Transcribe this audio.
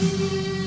you.